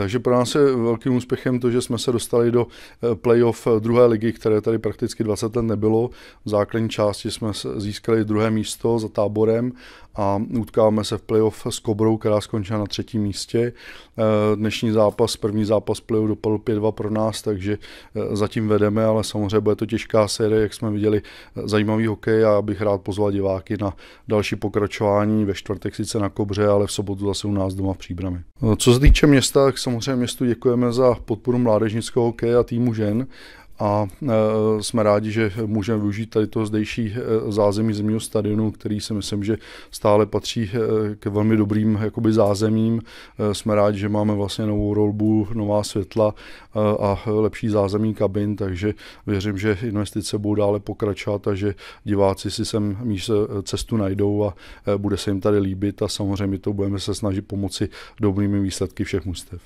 Takže pro nás je velkým úspěchem to, že jsme se dostali do playoff druhé ligy, které tady prakticky 20 let nebylo. V základní části jsme získali druhé místo za táborem a utkáme se v playoff s Kobrou, která skončila na třetím místě. Dnešní zápas, první zápas playoff dopadl 5-2 pro nás, takže zatím vedeme, ale samozřejmě bude to těžká série, jak jsme viděli zajímavý hokej a bych rád pozval diváky na další pokračování ve čtvrtek sice na Kobře, ale v sobotu zase u nás doma v Příbrami. Co se týče města, tak samozřejmě městu děkujeme za podporu mládežnického hokeje a týmu žen a e, jsme rádi, že můžeme využít tady toho zdejší e, zázemí zimního stadionu, který si myslím, že stále patří e, k velmi dobrým jakoby zázemím. Jsme rádi, že máme vlastně novou rolbu, nová světla a lepší zázemí kabin, takže věřím, že investice budou dále pokračovat a že diváci si sem míst cestu najdou a bude se jim tady líbit a samozřejmě to budeme se snažit pomoci dobrými výsledky všech mustev.